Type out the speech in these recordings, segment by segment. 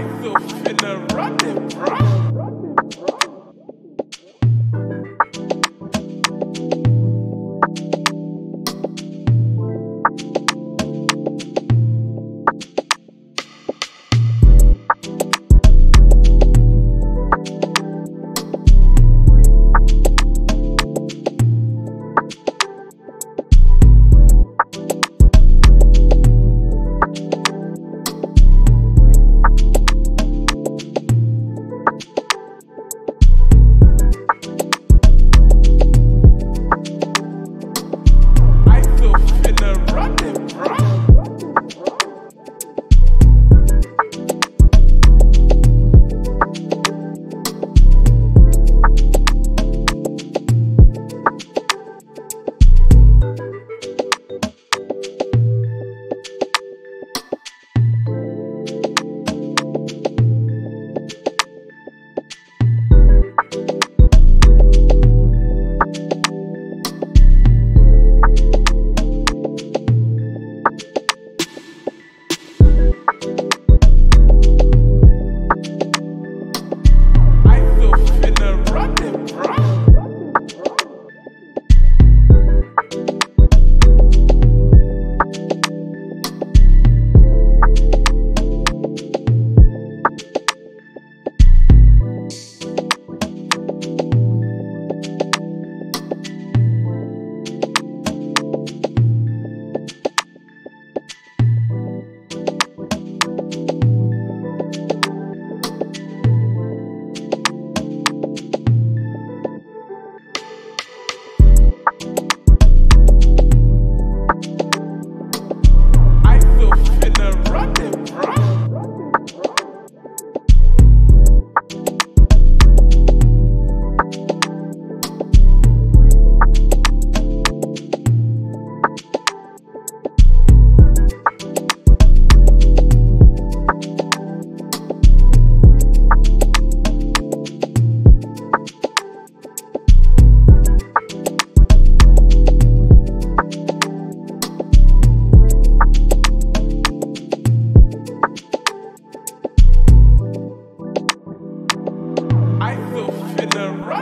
So finna run it, bro.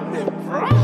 running, bro.